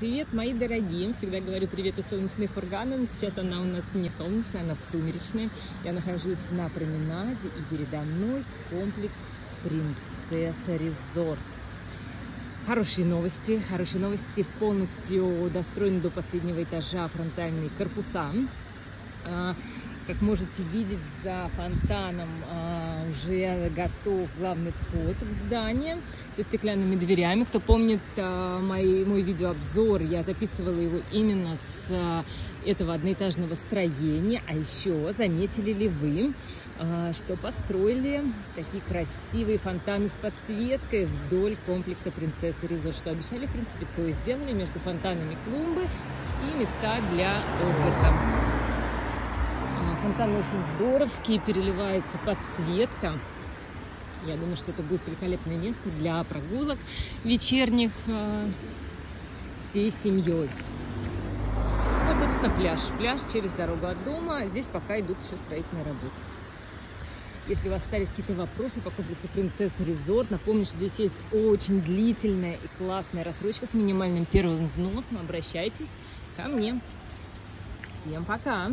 Привет, мои дорогие! Всегда говорю привет из солнечной фургана, но сейчас она у нас не солнечная, она сумеречная. Я нахожусь на променаде и передо мной комплекс Принцесса Резорт. Хорошие новости, хорошие новости. Полностью достроены до последнего этажа фронтальные корпуса. Как можете видеть, за фонтаном а, уже готов главный вход в здание со стеклянными дверями. Кто помнит а, мой, мой видеообзор, я записывала его именно с а, этого одноэтажного строения. А еще заметили ли вы, а, что построили такие красивые фонтаны с подсветкой вдоль комплекса «Принцесса Резо», что обещали, в принципе, то и сделали между фонтанами клумбы и места для отдыха. Фонтан очень здоровский, переливается подсветка. Я думаю, что это будет великолепное место для прогулок вечерних э, всей семьей. Вот, собственно, пляж. Пляж через дорогу от дома. Здесь пока идут еще строительные работы. Если у вас остались какие-то вопросы по комплексу «Принцесса Резорт», напомню, что здесь есть очень длительная и классная рассрочка с минимальным первым взносом. Обращайтесь ко мне. Всем пока!